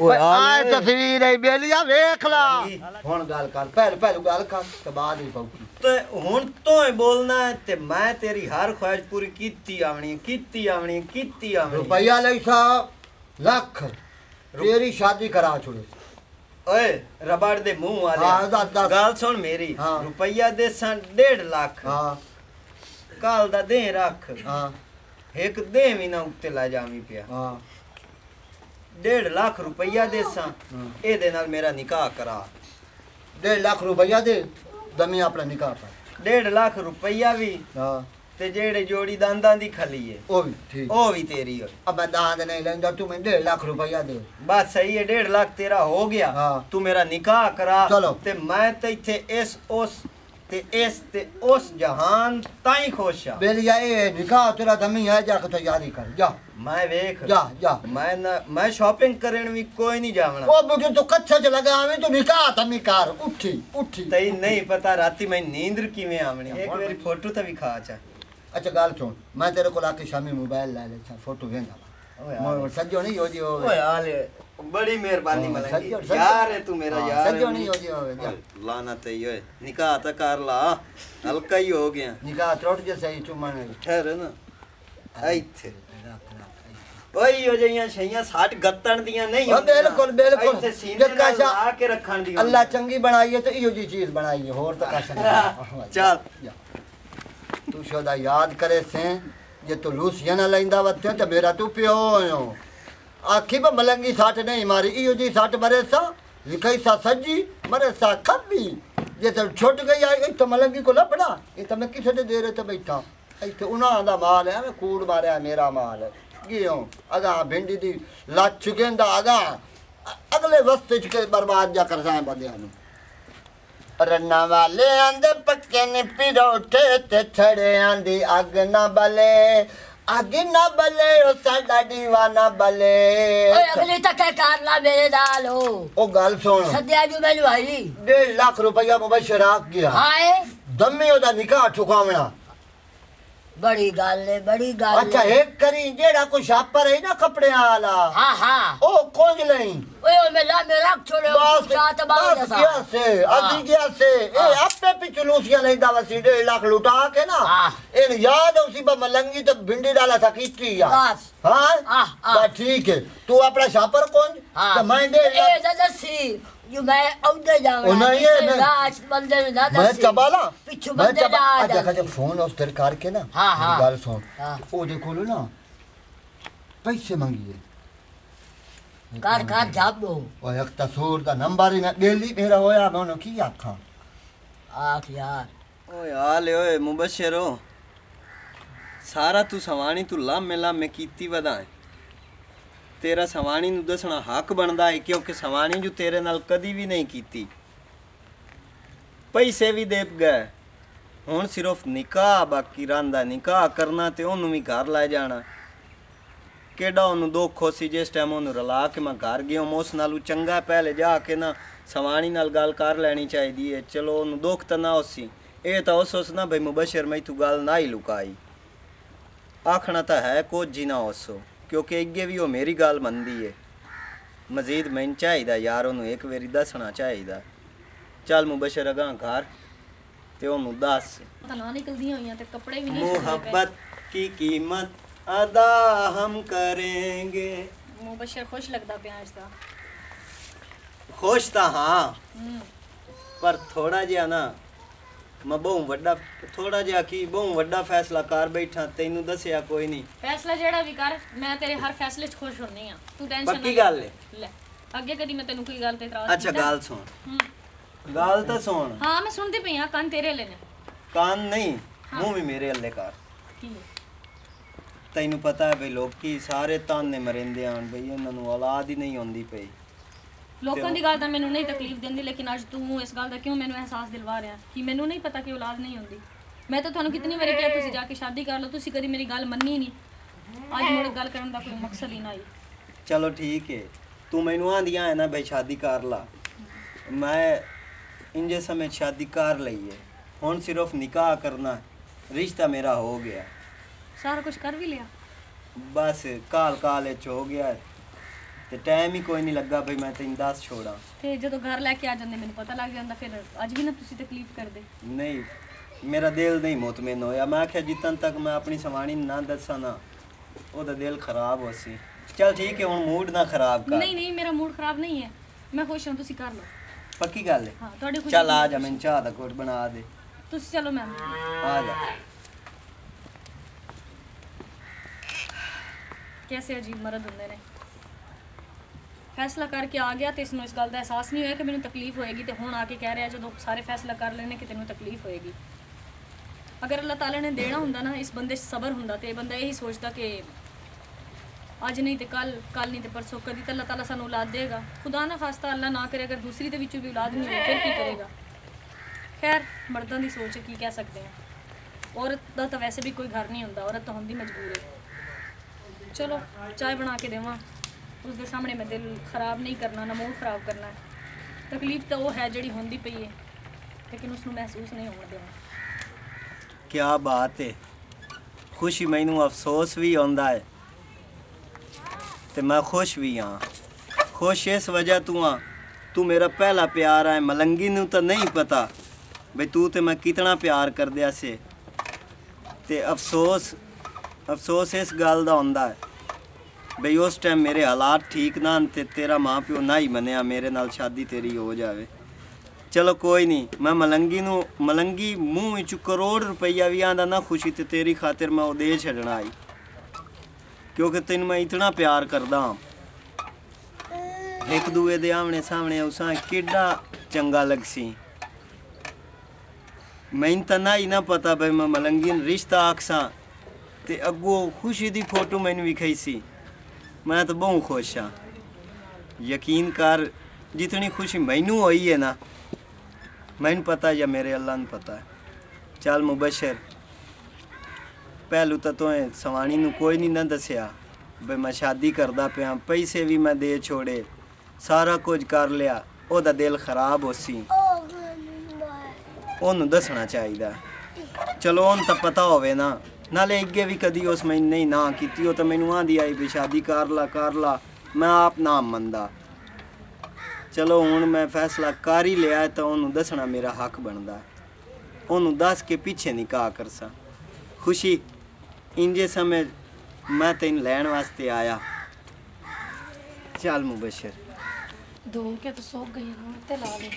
ਓਏ ਆ ਤਸਵੀਰ ਹੈ ਬੇਲੀਆ ਵੇਖ ਲਾ। ਹੁਣ ਗੱਲ ਕਰ ਪਹਿਲ ਪਹਿਲ ਗੱਲ ਕਰ ਤੇ ਬਾਅਦ ਹੀ ਪਊਗੀ। ਤੇ ਹੁਣ ਤੋਂ ਹੀ ਬੋਲਣਾ ਹੈ ਤੇ ਮੈਂ ਤੇਰੀ ਹਰ ਖੁਆਇਸ਼ ਪੂਰੀ ਕੀਤੀ ਆਵਣੀ ਕੀਤੀ ਆਵਣੀ ਕੀਤੀ ਆਵਣੀ। ਰੁਪਈਆ ਲਈ ਸਾਹਿਬ ਲੱਖ ਤੇਰੀ ਸ਼ਾਦੀ ਕਰਾ ਛੁੜੇ। ਓਏ ਰਬੜ ਦੇ ਮੂੰਹ ਵਾਲੇ। ਗੱਲ ਸੁਣ ਮੇਰੀ ਹਾਂ। ਰੁਪਈਆ ਦੇ ਸਾਂ 1.5 ਲੱਖ। ਹਾਂ। ਕਾਲ ਦਾ ਦੇ ਰੱਖ। ਹਾਂ। ਇੱਕ ਦੇ ਵੀ ਨਾ ਉੱਤੇ ਲੈ ਜਾਵੀਂ ਪਿਆ। ਹਾਂ। 1.5 ਲੱਖ ਰੁਪਈਆ ਦੇ ਸਾਂ। ਹਾਂ। ਇਹਦੇ ਨਾਲ ਮੇਰਾ ਨਿਕਾਹ ਕਰਾ। ਡੇਢ ਲੱਖ ਰੁਪਈਆ ਦੇ ਦਮੀ ਆਪਣਾ ਨਿਕਾਹ ਕਰ 1.5 ਲੱਖ ਰੁਪਈਆ ਵੀ ਹਾਂ। ਤੇ ਜਿਹੜੇ ਜੋੜੀ ਦੰਦਾਂ ਦੀ ਖਲੀ ਏ। ਉਹ ਵੀ ਠੀਕ। ਉਹ ਵੀ ਤੇਰੀ ਓਏ ਅਬ ਮੈਂ ਦਾਦ ਨਹੀਂ ਲੈਂਦਾ ਤੂੰ ਮੈਨੂੰ ਡੇਢ ਲੱਖ ਰੁਪਈਆ ਦੇ। ਬਸ ਸਹੀ ਹੈ 1.5 ਲੱਖ ਤੇਰਾ ਹੋ ਗਿਆ। ਹਾਂ। ਤੂੰ ਮੇਰਾ ਨਿਕਾਹ ਕਰਾ ਚਲੋ। ਤੇ ਮੈਂ ਤੇ ਇੱਥੇ ਇਸ ਉਸ ਤੇ ਇਸ ਤੇ ਉਸ ਜਹਾਨ ਤਾਈਂ ਖੁਸ਼ ਆ। ਬੇਲੀਆ ਇਹ ਨਿਕਾਹ ਤੇਰਾ ਦਮੀ ਹੈ ਜਾ ਕੇ ਤਿਆਰੀ ਕਰ ਜਾ। ਮੈਂ ਵੇਖ ਜਾ ਜਾ। ਮੈਂ ਮੈਂ ਸ਼ਾਪਿੰਗ ਕਰਨ ਵੀ ਕੋਈ ਨਹੀਂ ਜਾਵਣਾ। ਉਹ ਬੁੱਢੀ ਤੂੰ ਕੱਛਾ ਚ ਲਗਾਵੇਂ ਤੂੰ ਨਿਕਾਹ ਦਮੀ ਕਰ ਉੱਠੀ ਉੱਠੀ। ਤਈ ਨਹੀਂ ਪਤਾ ਰਾਤੀ ਮੈਂ ਨੀਂਦਰ ਕਿਵੇਂ ਆਵਣੀ। ਇੱਕ ਵਾਰੀ ਫੋਟੋ ਤਾਂ ਵਿਖਾ ਚਾ ਅੱਛਾ ਗੱਲ ਸੁਣ ਮੈਂ ਤੇਰੇ ਕੋਲ ਆ ਕੇ ਸ਼ਾਮੀ ਮੋਬਾਈਲ ਲੈ ਲੈ ਫੋਟੋ ਵੇਂਦਾ ਓਏ ਮੈਂ ਸੱਜੋ ਨਹੀਂ ਹੋ ਜੀ ਹੋਵੇ। ਓਏ ਆਲੇ ਬੜੀ ਮਿਹਰਬਾਨੀ ਹਾਂ, ਮਲੰਗੀ। ਸੱਜਣ, ਸੱਜਣ। ਯਾਰ ਹੈ ਤੂੰ ਮੇਰਾ ਹਾਂ, ਯਾਰ ਹੈ। ਸੱਜਣ ਹੀ। ਹੋ ਜੀ ਹੋਵੇ, ਜਾ। ਲਾਣਾ ਤੇ ਹੀ ਓਏ ਨਿਕਾਹ ਤਾਂ ਕਰ ਲਾ। ਹਲਕਾ ਹੀ ਹੋ ਗਿਆ। ਨਿਕਾਹ ਟੁੱਟ ਜੇ ਸਹੀ ਚੁੰਮਣ ਠਹਿਰ ਨਾ। ਇੱਥੇ। ਓਏ ਹੋ ਜਈਆਂ ਛਈਆਂ 60 ਗੱਤਣ ਦੀਆਂ ਨਹੀਂ ਹਾਂ, ਬਿਲਕੁਲ, ਬਿਲਕੁਲ। ਇੱਥੇ ਸੀਨੇ ਨਾਲ ਜੇ ਕਾਸ਼ਾ- ਲਾ ਕੇ ਰੱਖਣ ਦੀਆਂ ਅੱਲਾ ਚੰਗੀ ਬਣਾਈ ਹੈ ਤੇ ਇਹੋ ਜੀ ਚੀਜ਼ ਬਣਾਈ ਹੈ ਹੋਰ ਤਾਂ ਕੁਛ ਨਹੀਂ। ਚੱਲ। ਜਾ। ਤੂੰ ਸ਼ੋਦਾ ਯਾਦ ਕਰੇ ਸੇ। ਜੇ ਤੂੰ ਲੂਸੀਆਂ ਨਾ ਲੈਂਦਾ ਵತ್ತೆ ਤੇ ਮੇਰਾ ਤੂੰ ਪਿਓ ਹੋਇਓ ਆਖੀ ਬਾ ਮਲੰਗੀ ਸੱਟ ਨਹੀਂ ਮਾਰੀ, ਇਹੋ ਜੀ ਸੱਟ ਮਰੇ ਸਾ। ਲਿਖਈ ਸਾ ਸੱਜੀ, ਮਰੇ ਸਾ ਖੱਬੀ ਜੇ ਤੇ ਛੁੱਟ ਗਈ ਆਈ, ਇਹ ਤਾਂ ਮਲੰਗੀ ਕੋ ਲੱਭਣਾ। ਇਹ ਤਾਂ ਮੈਂ ਕਿਸੇ ਦੇ ਦੇਰੇ ਤੇ ਬੈਠਾ। ਇੱਥੇ ਉਹਨਾਂ ਦਾ ਮਾਲ ਹੈ ਮੈਂ ਕੂੜ ਮਾਰਿਆ ਮੇਰਾ ਮਾਲ। ਹੈ ਗਿਓ ਅਗਾ ਭਿੰਡੀ ਦੀ ਲੱਛ ਗੇਂਦਾ ਅਗਾ ਅਗਲੇ ਵਸਤੇ ਚ ਕੇ ਬਰਬਾਦ ਜਾ ਕਰਦਾ ਬੰਦਿਆਂ ਨੂੰ। ਰੰਨਾ ਵਾਲੇ ਆਂਦੇ ਪੱਕੇ ਨੇ ਪਿਰੋਠੇ ਤੇ ਛੜਿਆਂ ਦੀ ਅੱਗ ਨਾ ਬਲੇ ਅੱਗ ਨਾ ਬਲੇ ਉਹ ਸਾਡਾ ਦੀਵਾਨਾ ਬਲੇ। ਓਏ ਅਗਲੀ ਤੱਕ ਕਰ ਲਾ ਮੇਰੇ ਨਾਲ ਉਹ। ਉਹ ਗੱਲ ਸੁਣ। ਸੱਦਿਆ ਜੂ ਮੈਨੂੰ ਭਾਈ ਡੇਢ ਲੱਖ ਰੁਪਇਆ ਮੁਬਸ਼ਰ ਗਿਆ। ਹਾਏ। ਦਮੇ ਉਹਦਾ ਨਿਕਾਹ ਠੁਕਾਵਣਾ। ਬੜੀ ਗੱਲ ਹੈ ਬੜੀ ਗੱਲ ਅੱਛਾ ਹੈ ਇੱਕ ਕਰੀ ਜਿਹੜਾ ਕੋ ਛਾਪਰ ਹੈ ਨਾ ਕੱਪੜਿਆਂ ਵਾਲਾ ਹਾਂ ਹਾਂ ਉਹ ਕੁੰਝ ਲਈ ਓਏ ਓਏ ਮੇਲਾ ਮੇਰਾ ਛੋੜੇ ਬਸ ਚਾਤ ਬਾਦ ਬਸ ਗਿਆ ਸੇ ਅਜੀ ਗਿਆ ਸੇ ਇਹ ਹਾਂ। ਆਪੇ ਪਿਛਲੂਸੀਆਂ ਲੈਂਦਾ ਵਸੀ ਡੇਢ ਲੱਖ ਲੁਟਾ ਕੇ ਨਾ ਹਾਂ। ਇਹ ਯਾਦ ਉਸੀ ਬਾ ਮਲੰਗੀ ਤੇ ਭਿੰਡੀ ਡਾਲਾ ਥਾ ਕੀਤੀ ਆ ਬਸ ਹਾਂ ਹਾਂ, ਹਾਂ। ਬਸ ਠੀਕ ਹੈ ਤੂੰ ਆਪਣਾ ਛਾਪਰ ਕੁੰਝ ਤੇ ਤਾਂ ਜੋ ਮੈਂ ਆਉਂਦੇ ਜਾਵਣਾ ਉਹ ਨਹੀਂ, ਇਹ ਮੈਂ- ਰਾਜ ਬੰਦੇ ਨੂੰ ਨਾ ਮੈਂ ਦੱਸੀ ਚਬਾਲਾ ਪਿੱਛੋਂ ਮੈਂ ਬੰਦੇ ਦਾ ਅੱਜ ਕਦੇ ਫੋਨ ਉਸ ਤੇਰੇ ਕਰਕੇ ਨਾ ਹਾਂ, ਮੇਰੀ ਹਾਂ। ਗੱਲ ਸੁਣ ਹਾਂ। ਉਹਦੇ ਕੋਲ ਨਾ ਪੈਸੇ ਮੰਗੀਏ ਕਰ ਕਰ ਜਾਬੋ ਉਹ ਇੱਕ ਤਸੂਰ ਦਾ ਨੰਬਰ ਹੀ ਨਾ ਡੇਲੀ ਮੇਰਾ ਹੋਇਆ ਮੈਂ ਉਹਨੂੰ ਕੀ ਆਖਾਂ ਆਖ ਯਾਰ ਓਏ ਆ ਲੈ ਓਏ ਮੁਬਸ਼ਰੋ ਸਾਰਾ ਤੂੰ ਸਵਾਣੀ ਤੂੰ ਲਾਮੇ ਲਾਮੇ ਕੀਤੀ ਵਧਾਏ ਤੇਰਾ ਸਵਾਣੀ ਨੂੰ ਦੱਸਣਾ ਹੱਕ ਬਣਦਾ ਹੈ ਕਿਉਂਕਿ ਸਵਾਣੀ ਜੋ ਤੇਰੇ ਨਾਲ ਕਦੀ ਵੀ ਨਹੀਂ ਕੀਤੀ। ਪੈਸੇ ਵੀ ਦੇ ਗਏ। ਹੁਣ ਸਿਰਫ ਨਿਕਾਹ ਬਾਕੀ ਰਹਿੰਦਾ ਨਿਕਾਹ ਕਰਨਾ ਤੇ ਉਹਨੂੰ ਵੀ ਘਰ ਲੈ ਜਾਣਾ। ਕਿਹੜਾ ਉਹਨੂੰ ਦੁੱਖ ਹੋ ਸੀ? ਜਿਸ ਟਾਈਮ ਉਹਨੂੰ ਰਲਾ ਕੇ ਮੈਂ ਘਰ ਗਿਆ, ਮੈਂ ਉਸ ਨਾਲੋਂ ਚੰਗਾ ਪਹਿਲੇ ਜਾ ਕੇ ਨਾ ਸਵਾਣੀ ਨਾਲ ਗੱਲ ਕਰ ਲੈਣੀ ਚਾਹੀਦੀ ਹੈ। ਚਲੋ ਉਹਨੂੰ ਦੁੱਖ ਤਾਂ ਨਾ ਹੋਸੀ। ਇਹ ਤਾਂ ਉਸ ਉਸ ਨਾ ਬਈ ਮੁਬਸ਼ਰ ਮੈਂ ਤੂੰ ਗੱਲ ਨਾ ਹੀ ਲੁਕਾਈ। ਆਖਣਾ ਤਾਂ ਹੈ, ਕੁਝ ਜੀ ਨਾ ਹੋਸੋ। ਕਿਉਂਕਿ ਅੱਗੇ ਵੀ ਉਹ ਮੇਰੀ ਗੱਲ ਮੰਨਦੀ ਏ। ਮਜ਼ੀਦ ਮੈਨੂੰ ਚਾਹੀਦਾ ਯਾਰ ਉਹਨੂੰ ਇੱਕ ਵਾਰੀ ਦੱਸਣਾ ਚਾਹੀਦਾ। ਚੱਲ ਮੁਬਸ਼ਰ ਅਗਾਂ ਘਰ ਤੇ ਉਹਨੂੰ ਦੱਸ। ਮੁਹੱਬਤ ਕੀ ਕੀਮਤ ਅਦਾ ਹਮ ਕਰਾਂਗੇ? ਮੁਬਸ਼ਰ ਖੁਸ਼ ਲੱਗਦਾ ਪਿਆ ਅੱਜ ਦਾ। ਖੁਸ਼ ਤਾਂ ਹਾਂ ਪਰ ਥੋੜਾ ਜਿਹਾ ਨਾ ਮੈਂ ਬਹੁ ਵੱਡਾ ਥੋੜਾ ਜਿਹਾ ਕੀ ਬਹੁ ਵੱਡਾ ਫੈਸਲਾ ਕਰ ਬੈਠਾ ਤੈਨੂੰ ਦੱਸਿਆ ਕੋਈ ਨਹੀਂ। ਫੈਸਲਾ ਜਿਹੜਾ ਵੀ ਕਰ ਮੈਂ ਤੇਰੇ ਹਰ ਫੈਸਲੇ 'ਚ ਖੁਸ਼ ਹੁੰਨੀ ਆ ਤੂੰ ਟੈਨਸ਼ਨ ਪੱਕੀ ਗੱਲ ਲੈ ਅੱਗੇ ਕਦੀ ਮੈਂ ਤੈਨੂੰ ਕੋਈ ਗੱਲ ਤੇ ਇਤਰਾਜ਼ ਅੱਛਾ? ਗੱਲ ਸੁਣ। ਗੱਲ ਤਾਂ ਸੁਣ। ਹਾਂ ਮੈਂ ਸੁਣਦੀ ਪਈ ਆ ਕੰਨ ਤੇਰੇ ਲੈ ਨੇ। ਕਾਨ ਨਹੀਂ ਮੂੰਹ ਵੀ ਮੇਰੇ ਅੱਲੇ ਕਰ ਤੈਨੂੰ ਪਤਾ ਹੈ ਬਈ ਲੋਕੀ ਸਾਰੇ ਤਾਨੇ ਮਰਿੰਦੇ ਆਣ ਬਈ ਇਹਨਾਂ ਨੂੰ ਔਲਾਦ ਹੀ ਨਹੀਂ ਹੁੰਦੀ ਪਈ। ਲੋਕਾਂ ਦੀ ਗੱਲ ਤਾਂ ਮੈਨੂੰ ਨਹੀਂ ਤਕਲੀਫ ਦਿੰਦੀ ਲੇਕਿਨ ਅੱਜ ਤੂੰ ਇਸ ਗੱਲ ਦਾ ਕਿਉਂ ਮੈਨੂੰ ਅਹਿਸਾਸ ਦਿਲਵਾ ਰਿਹਾ ਕਿ ਮੈਨੂੰ ਨਹੀਂ ਪਤਾ ਕਿ ਔਲਾਦ ਨਹੀਂ ਹੁੰਦੀ। ਮੈਂ ਤਾਂ ਤੁਹਾਨੂੰ ਕਿਤਨੀ ਵਾਰੀ ਕਿਹਾ ਤੁਸੀਂ ਜਾ ਕੇ ਸ਼ਾਦੀ ਕਰ ਲਓ ਤੁਸੀਂ ਕਦੀ ਮੇਰੀ ਗੱਲ ਮੰਨੀ ਨਹੀਂ। ਅੱਜ ਮੁੜ ਗੱਲ ਕਰਨ ਦਾ ਕੋਈ ਮਕਸਦ ਹੀ ਨਹੀਂ ਚਲੋ ਠੀਕ ਹੈ ਤੂੰ ਮੈਨੂੰ ਆਂਦੀਆਂ ਹੈ ਨਾ ਬਈ ਸ਼ਾਦੀ ਕਰ ਲਾ। ਮੈਂ ਇੰਜੇ ਸਮੇਂ ਸ਼ਾਦੀ ਕਰ ਲਈ ਹੈ ਹੁਣ ਸਿਰਫ ਨਿਕਾਹ ਕਰਨਾ ਹੈ। ਰਿਸ਼ਤਾ ਮੇਰਾ ਹੋ ਗਿਆ। ਸਾਰਾ ਕੁਝ ਕਰ ਵੀ ਲਿਆ। ਬਸ ਕਾਲ ਕਾਲ ਚ ਹੋ ਗਿਆ। ਹੈ। ਤੇ ਟਾਈਮ ਹੀ ਕੋਈ ਨਹੀਂ ਲੱਗਾ ਬਈ ਮੈਂ ਤੈਨੂੰ ਦੱਸ ਛੋੜਾਂ। ਤੇ ਜਦੋਂ ਘਰ ਲੈ ਕੇ ਆ ਜਾਂਦੇ ਮੈਨੂੰ ਪਤਾ ਲੱਗ ਜਾਂਦਾ ਫਿਰ ਅੱਜ ਵੀ ਨਾ ਤੁਸੀਂ ਤਕਲੀਫ ਕਰਦੇ। ਨਹੀਂ ਮੇਰਾ ਦਿਲ ਨਹੀਂ ਮੁਤਮਿਨ ਹੋਇਆ। ਮੈਂ ਆਖਿਆ ਜਿੱਤਨ ਤੱਕ ਮੈਂ ਆਪਣੀ ਸਵਾਣੀ ਨੂੰ ਦੱਸਾਂ ਨਾ ਉਹਦਾ ਦਿਲ ਖਰਾਬ ਹੋ ਸੀ। ਚਲ ਠੀਕ ਹੈ ਹੁਣ ਮੂਡ ਨਾ ਖਰਾਬ ਕਰ। ਨਹੀਂ ਨਹੀਂ ਮੇਰਾ ਮੂਡ ਖਰਾਬ ਨਹੀਂ ਹੈ। ਮੈਂ ਖੁਸ਼ ਹਾਂ ਤੁਸੀਂ ਕਰ ਲਓ। ਪੱਕੀ ਗੱਲ ਹੈ? ਹਾਂ ਤੁਹਾਡੀ ਖੁਸ਼ੀ ਚੱਲ ਆ ਜਾ ਮੈਨੂੰ ਚਾਹ ਦਾ ਘੁੱਟ ਬਣਾ ਦੇ। ਤੁਸੀਂ ਚਲੋ ਮੈਮ ਆ ਜਾ। ਕੈਸੇ ਅਜੀਬ ਮਰਦ ਹੁੰਦੇ ਨੇ। ਫੈਸਲਾ ਕਰਕੇ ਆ ਗਿਆ ਤੇ ਇਸ ਨੂੰ ਇਸ ਗੱਲ ਦਾ ਅਹਿਸਾਸ ਨਹੀਂ ਹੋਇਆ ਕਿ ਮੈਨੂੰ ਤਕਲੀਫ ਹੋਏਗੀ ਤੇ ਹੁਣ ਆ ਕੇ ਕਹਿ ਰਿਹਾ ਜਦੋਂ ਸਾਰੇ ਫੈਸਲਾ ਕਰ ਲੈਣੇ ਕਿ ਤੈਨੂੰ ਤਕਲੀਫ ਹੋਏਗੀ। ਅਗਰ ਅੱਲਾਹ ਤਾਲਾ ਨੇ ਦੇਣਾ ਹੁੰਦਾ ਨਾ, ਇਸ ਬੰਦੇ 'ਚ ਸਬਰ ਹੁੰਦਾ ਤੇ ਇਹ ਬੰਦਾ ਇਹੀ ਸੋਚਦਾ ਕਿ ਅੱਜ ਨਹੀਂ ਤੇ ਕੱਲ ਕੱਲ ਨਹੀਂ ਤੇ ਪਰਸੋਂ, ਕਦੀ ਤਾਂ ਅੱਲਾਹ ਤਾਲਾ ਸਾਨੂੰ ਔਲਾਦ ਦੇਗਾ। ਖੁਦਾ ਨਾ ਖਾਸਤਾ ਅੱਲਾਹ ਨਾ ਕਰੇ, ਅਗਰ ਦੂਸਰੀ ਦੇ ਵਿੱਚੋਂ ਵੀ ਔਲਾਦ ਨਹੀਂ ਹੋਈ, ਫਿਰ ਕੀ ਕਰੇਗਾ? ਖੈਰ, ਮਰਦਾਂ ਦੀ ਸੋਚ ਕੀ ਕਹਿ ਸਕਦੇ ਹਾਂ। ਔਰਤ ਦਾ ਤਾਂ ਵੈਸੇ ਵੀ ਕੋਈ ਘਰ ਨਹੀਂ ਹੁੰਦਾ, ਔਰਤ ਤਾਂ ਹੁੰਦੀ ਮਜਬੂਰ। ਹੈ ਚਲੋ, ਚਾਹ ਬਣਾ ਕੇ ਦੇਵਾਂ। ਉਸ ਸਾਹਮਣੇ ਮੈਂ ਦਿਲ ਖਰਾਬ ਨਹੀਂ ਕਰਨਾ, ਨਾ ਮੂਡ ਖਰਾਬ ਕਰਨਾ। ਤਕਲੀਫ ਤਾਂ ਉਹ ਹੈ ਜਿਹੜੀ ਹੁੰਦੀ ਪਈ ਹੈ ਲੇਕਿਨ ਉਸ ਨੂੰ ਮਹਿਸੂਸ ਨਹੀਂ ਹੋਣ ਦੇਣਾ। ਕੀ ਬਾਤ ਹੈ ਖੁਸ਼ੀ ਮੈਨੂੰ ਅਫਸੋਸ ਵੀ ਆਉਂਦਾ ਹੈ ਤੇ ਮੈਂ ਖੁਸ਼ ਵੀ ਹਾਂ ਖੁਸ਼ ਇਸ ਵਜ੍ਹਾ ਤੂੰ ਆ, ਤੂੰ ਮੇਰਾ ਪਹਿਲਾ ਪਿਆਰ ਆ, ਮਲੰਗੀ ਨੂੰ ਤਾਂ ਨਹੀਂ ਪਤਾ ਬਈ ਤੂੰ ਤੇ ਮੈਂ ਕਿਤਨਾ ਪਿਆਰ ਕਰਦਿਆ ਸੀ। ਤੇ ਅਫਸੋਸ ਅਫਸੋਸ ਇਸ ਗੱਲ ਦਾ ਹੁੰਦਾ ਹੈ ਬਈ ਉਸ ਟਾਈਮ ਮੇਰੇ ਹਾਲਾਤ ਠੀਕ ਨਾ ਹਨ ਤੇ ਤੇਰਾ ਮਾਪਿਓ ਨਾ ਹੀ ਮੰਨਿਆ, ਮੇਰੇ ਨਾਲ ਸ਼ਾਦੀ ਤੇਰੀ ਹੋ ਜਾਵੇ। ਚਲੋ ਕੋਈ ਨਹੀਂ, ਮੈਂ ਮਲੰਗੀ ਨੂੰ, ਮਲੰਗੀ ਮੂੰਹ ਵਿੱਚ ਕਰੋੜ ਰੁਪਈਆ ਵੀ ਆਂਦਾ ਨਾ ਖੁਸ਼ੀ ਤੇ ਤੇਰੀ ਖਾਤਰ ਮੈਂ ਉਹ ਦੇ ਛੱਡਣਾ ਆਈ ਕਿਉਂਕਿ ਤੈਨੂੰ ਮੈਂ ਇਤਨਾ ਪਿਆਰ ਕਰਦਾ ਹਾਂ। ਇੱਕ ਦੂਏ ਦੇ ਆਮਣੇ ਸਾਹਮਣੇ ਉਸਾਂ ਕਿੱਡਾ ਚੰਗਾ ਲੱਗ ਸੀ ਮੈਨੂੰ ਤਾਂ ਨਾ ਹੀ ਨਾ ਪਤਾ ਬਈ ਮੈਂ ਮਲੰਗੀ ਨੂੰ ਰਿਸ਼ਤਾ ਆਖਸਾਂ ਤੇ ਅੱਗੋਂ ਖੁਸ਼ੀ ਦੀ ਫੋਟੋ ਮੈਨੂੰ ਵਿਖਾਈ ਸੀ ਮੈਂ ਤਾਂ ਬਹੁਤ ਖੁਸ਼ ਹਾਂ। ਯਕੀਨ ਕਰ, ਜਿਤਨੀ ਖੁਸ਼ੀ ਮੈਨੂੰ ਹੋਈ ਹੈ ਨਾ, ਮੈਨੂੰ ਪਤਾ ਜਾਂ ਮੇਰੇ ਅੱਲਾ ਨੂੰ ਪਤਾ ਹੈ। ਚੱਲ ਮੁਬਸ਼ਰ, ਪਹਿਲੂ ਤਾਂ ਤੋਏ ਸਵਾਣੀ ਨੂੰ ਕੋਈ ਨਹੀਂ ਨਾ ਦੱਸਿਆ ਬਈ ਮੈਂ ਸ਼ਾਦੀ ਕਰਦਾ ਪਿਆ, ਪੈਸੇ ਵੀ ਮੈਂ ਦੇ ਛੋੜੇ, ਸਾਰਾ ਕੁਝ ਕਰ ਲਿਆ, ਉਹਦਾ ਦਿਲ ਖਰਾਬ ਹੋ ਸੀ। ਉਹਨੂੰ ਦੱਸਣਾ ਚਾਹੀਦਾ। ਚਲੋ ਉਹਨੂੰ ਤਾਂ ਪਤਾ ਹੋਵੇ ਨਾ। ਨਾਲੇ ਅੱਗੇ ਵੀ ਕਦੀ ਉਸ ਮੈਂ ਨਹੀਂ ਨਾ ਕੀਤੀ, ਉਹ ਤਾਂ ਮੈਨੂੰ ਆਂਦੀ ਆਈ ਵੀ ਸ਼ਾਦੀ ਕਰ ਲਾ ਕਰ ਲਾ, ਮੈਂ ਆਪ ਨਾ ਮੰਨਦਾ। ਚਲੋ ਹੁਣ ਮੈਂ ਫੈਸਲਾ ਕਰ ਹੀ ਲਿਆ, ਤਾਂ ਉਹਨੂੰ ਦੱਸਣਾ ਮੇਰਾ ਹੱਕ ਬਣਦਾ। ਉਹਨੂੰ ਦੱਸ ਕੇ ਪਿੱਛੇ ਨਿਕਾਹ ਕਰਸਾ। ਖੁਸ਼ੀ ਇੰਜੇ ਸਮੇਂ ਮੈਂ ਤੈਨੂੰ ਲੈਣ ਵਾਸਤੇ ਆਇਆ। ਚੱਲ ਮੁਬਸ਼ਰ। ਦੋ ਕੇ ਤੂੰ ਸੋ ਗਈ ਨੂੰ ਤੇ ਲਾ ਦੇ।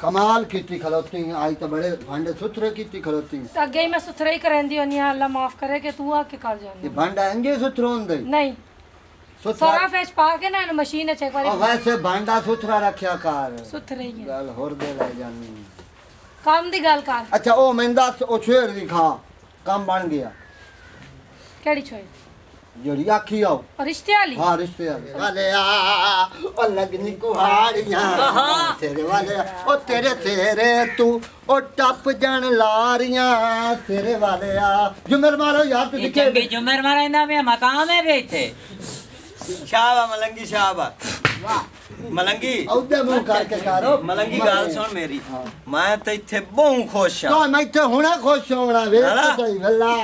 ਕਮਾਲ ਕੀਤੀ ਖਲੋਤੀ ਆਈ ਤਾਂ ਬੜੇ ਭਾਂਡੇ ਸੁਥਰੇ ਕੀਤੀ ਖਲੋਤੀ। ਤਾਂ ਅੱਗੇ ਹੀ ਮੈਂ ਸੁਥਰੇ ਹੀ ਕਰਾਂਦੀ ਹੁੰਨੀ ਆ ਅੱਲਾ ਮਾਫ ਕਰੇ ਕਿ ਤੂੰ ਆ ਕੇ ਕਰ ਜਾਂਦੀ ਇਹ ਭਾਂਡਾ ਇੰਗੇ ਸੁਥਰੇ ਹੁੰਦੇ। ਨਹੀਂ। ਸੁਥਰਾ ਫੇਸ ਪਾ ਕੇ ਨਾ ਇਹਨੂੰ ਮਸ਼ੀਨ 'ਚ ਇੱਕ ਵਾਰੀ ਉਹ ਵੈਸੇ ਭਾਂਡਾ ਸੁਥਰਾ ਰੱਖਿਆ ਕਰ। ਸੁਥਰੇ ਹੀ ਆ ਗੱਲ ਹੋਰ ਦੇ ਲੈ ਜਾਨੀ ਕੰਮ ਦੀ ਗੱਲ ਕਰ। ਅੱਛਾ ਉਹ ਮੈਂ ਦੱਸ ਉਹ ਛੇੜ ਦਿਖਾ ਕੰਮ ਬਣ ਗਿਆ। ਕਿਹੜੀ ਛੇੜ ਜਿਹੜੀ ਆਖੀ ਆਓ ਰਿਸ਼ਤੇ ਵਾਲੀ? ਹਾਂ ਰਿਸ਼ਤੇ ਵਾਲੀ। ਵਾਲਿਆ ਉਹ ਲਗਨੀ ਕੁਹਾੜੀਆਂ। ਤੇਰੇ ਵਾਲਿਆ ਉਹ ਤੇਰੇ ਤੇਰੇ ਤੂੰ ਉਹ ਟੱਪ ਜਾਣ ਲਾਰੀਆਂ। ਤੇਰੇ ਵਾਲਿਆ ਜੁਮਰ ਮਾਰੋ ਯਾਰ ਤੂੰ ਦਿਖੇ ਚੰਗੀ ਜੁਮਰ ਮਾਰਾ ਇਹਨਾਂ ਮੇ ਮਕਾਮ ਹੈ ਵੇ ਇੱਥੇ। ਸ਼ਾਬਾ ਮਲੰਗੀ ਸ਼ਾਬਾ ਵਾਹ। ਮਲੰਗੀ। ਉਹਦੇ ਮੂੰਹ ਕਰਕੇ ਕਰੋ। ਮਲੰਗੀ ਗੱਲ ਸੁਣ ਮੇਰੀ। ਮੈਂ ਤਾਂ ਇੱਥੇ ਬਹੁਤ ਖੁਸ਼ ਆ ਤਾਂ ਮੈਂ ਇੱਥੇ ਹੁਣਾ ਖੁਸ਼ ਹੋਣਾ ਵੇ ਸਹੀ ਗੱਲਾ।